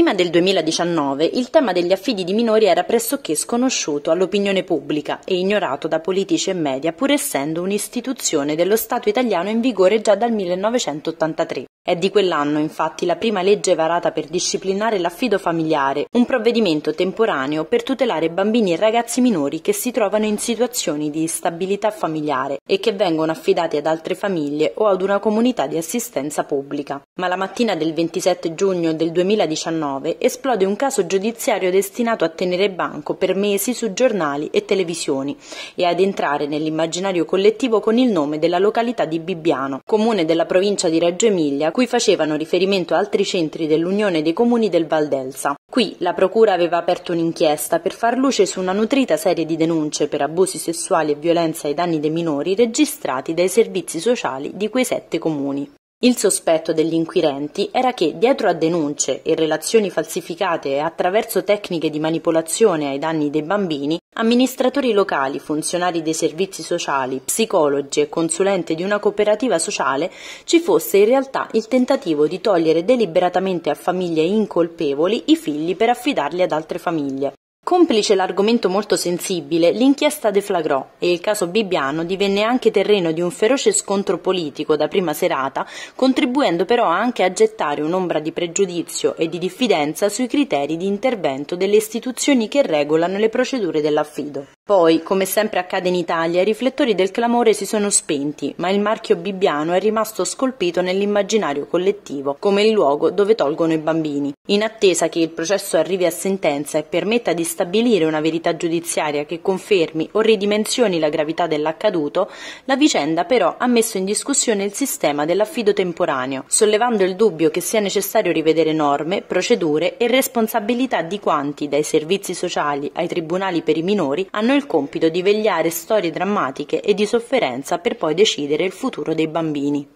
Prima del 2019 il tema degli affidi di minori era pressoché sconosciuto all'opinione pubblica e ignorato da politici e media, pur essendo un'istituzione dello Stato italiano in vigore già dal 1983. È di quell'anno, infatti, la prima legge varata per disciplinare l'affido familiare, un provvedimento temporaneo per tutelare bambini e ragazzi minori che si trovano in situazioni di instabilità familiare e che vengono affidati ad altre famiglie o ad una comunità di assistenza pubblica. Ma la mattina del 27 giugno del 2019 esplode un caso giudiziario destinato a tenere banco per mesi su giornali e televisioni e ad entrare nell'immaginario collettivo con il nome della località di Bibbiano, comune della provincia di Reggio Emilia a cui facevano riferimento altri centri dell'Unione dei Comuni del Valdelsa. Qui la Procura aveva aperto un'inchiesta per far luce su una nutrita serie di denunce per abusi sessuali e violenza ai danni dei minori registrati dai servizi sociali di quei sette comuni. Il sospetto degli inquirenti era che, dietro a denunce e relazioni falsificate attraverso tecniche di manipolazione ai danni dei bambini, amministratori locali, funzionari dei servizi sociali, psicologi e consulenti di una cooperativa sociale, ci fosse in realtà il tentativo di togliere deliberatamente a famiglie incolpevoli i figli per affidarli ad altre famiglie. Complice l'argomento molto sensibile, l'inchiesta deflagrò e il caso Bibbiano divenne anche terreno di un feroce scontro politico da prima serata, contribuendo però anche a gettare un'ombra di pregiudizio e di diffidenza sui criteri di intervento delle istituzioni che regolano le procedure dell'affido. Poi, come sempre accade in Italia, i riflettori del clamore si sono spenti, ma il marchio Bibbiano è rimasto scolpito nell'immaginario collettivo come il luogo dove tolgono i bambini. In attesa che il processo arrivi a sentenza e permetta di stabilire una verità giudiziaria che confermi o ridimensioni la gravità dell'accaduto, la vicenda però ha messo in discussione il sistema dell'affido temporaneo, sollevando il dubbio che sia necessario rivedere norme, procedure e responsabilità di quanti, dai servizi sociali ai tribunali per i minori, hanno il il compito di vegliare storie drammatiche e di sofferenza per poi decidere il futuro dei bambini.